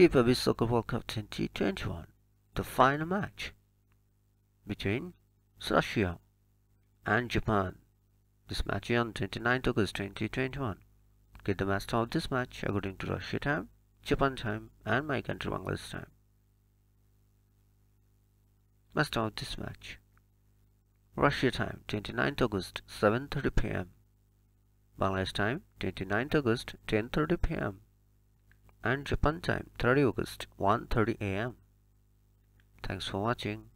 FIFA Beach Soccer World Cup 2021, the final match between Russia and Japan. This match is on 29th August 2021. Get the match of this match according to Russia time, Japan time, and my country Bangladesh time. Match of this match. Russia time 29th August 7:30 p.m. Bangladesh time 29th August 10:30 p.m. and Japan time 30 August 1:30 a.m. Thanks for watching.